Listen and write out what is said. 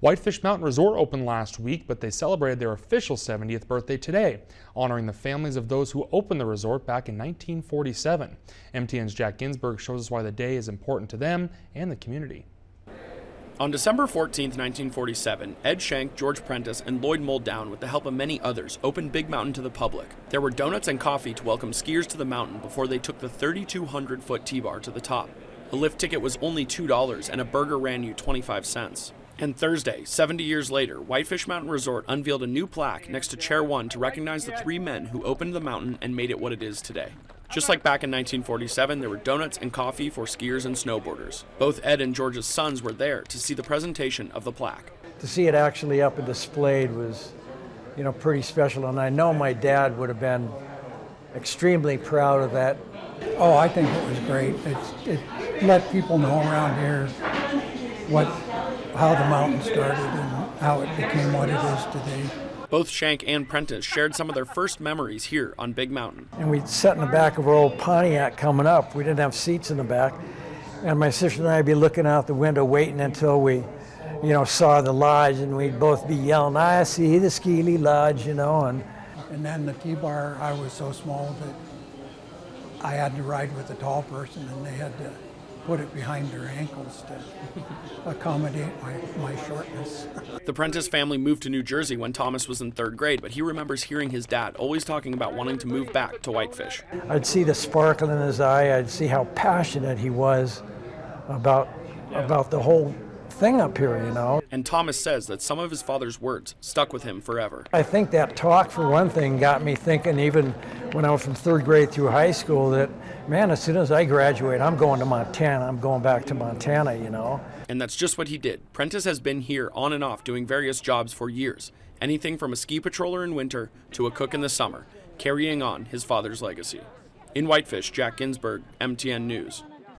Whitefish Mountain Resort opened last week, but they celebrated their official 70th birthday today, honoring the families of those who opened the resort back in 1947. MTN's Jack Ginsburg shows us why the day is important to them and the community. On December 14, 1947, Ed Schenk, George Prentice, and Lloyd Muldown, with the help of many others, opened Big Mountain to the public. There were donuts and coffee to welcome skiers to the mountain before they took the 3,200 foot T bar to the top. A lift ticket was only $2 and a burger ran you 25 cents. And Thursday, 70 years later, Whitefish Mountain Resort unveiled a new plaque next to Chair 1 to recognize the three men who opened the mountain and made it what it is today. Just like back in 1947, there were donuts and coffee for skiers and snowboarders. Both Ed and George's sons were there to see the presentation of the plaque. To see it actually up and displayed was, you know, pretty special. And I know my dad would have been extremely proud of that. Oh, I think it was great. It's, it let people know around here what, how the mountain started and how it became what it is today. Both Schenk and Prentice shared some of their first memories here on Big Mountain. And we'd sat in the back of our old Pontiac coming up. We didn't have seats in the back. And my sister and I'd be looking out the window waiting until we, you know, saw the lodge and we'd both be yelling, I see the Skeely Lodge, you know. And, and then the T-bar, I was so small that I had to ride with a tall person and they had to put it behind their ankles to accommodate my, my shortness. The Prentice family moved to New Jersey when Thomas was in third grade, but he remembers hearing his dad always talking about wanting to move back to Whitefish. I'd see the sparkle in his eye, I'd see how passionate he was about, about the whole thing up here, you know. And Thomas says that some of his father's words stuck with him forever. I think that talk, for one thing, got me thinking, even when I was from third grade through high school, that man, as soon as I graduate, I'm going to Montana. I'm going back to Montana, you know. And that's just what he did. Prentice has been here on and off doing various jobs for years. Anything from a ski patroller in winter to a cook in the summer, carrying on his father's legacy. In Whitefish, Jack Ginsburg, MTN News.